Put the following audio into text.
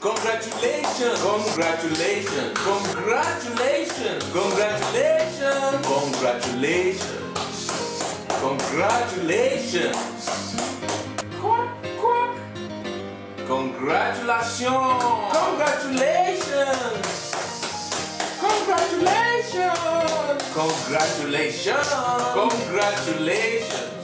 Congratulations! Congratulations! Congratulations! Congratulations! Congratulations! Congratulations! Quack, quack! Congratulations! Congratulations! Congratulations! Congratulations! Congratulations!